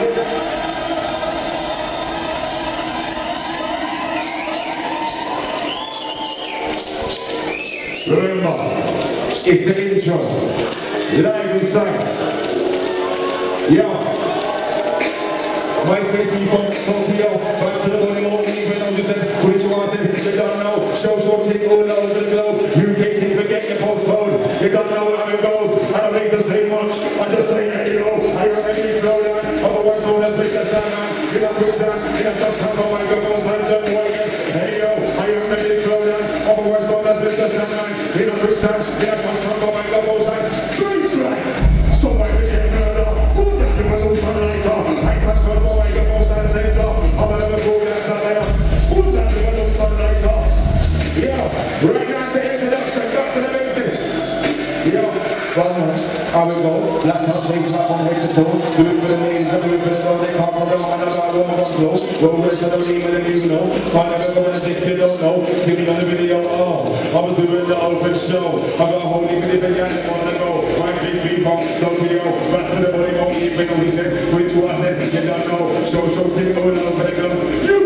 Römer ist der Intro. Live is sight. Ja. MySpace people, Tokyo, back to the morning morning even I'm said, which you are said, you don't know. Shows will take all over the globe. UK thing, forget your postcode. You don't know I will go. Laptop takes up on head to it for the know. They pass on the man about one more flow. Roll with the name and the you know. Out the as if you don't know. See me on the video, oh. I was doing the open show. I got a whole heap of different guys that want to go. My face be from Tokyo. Back to the body, won't even know he said. Which was it? You don't know. Show, show, take over, over the go. You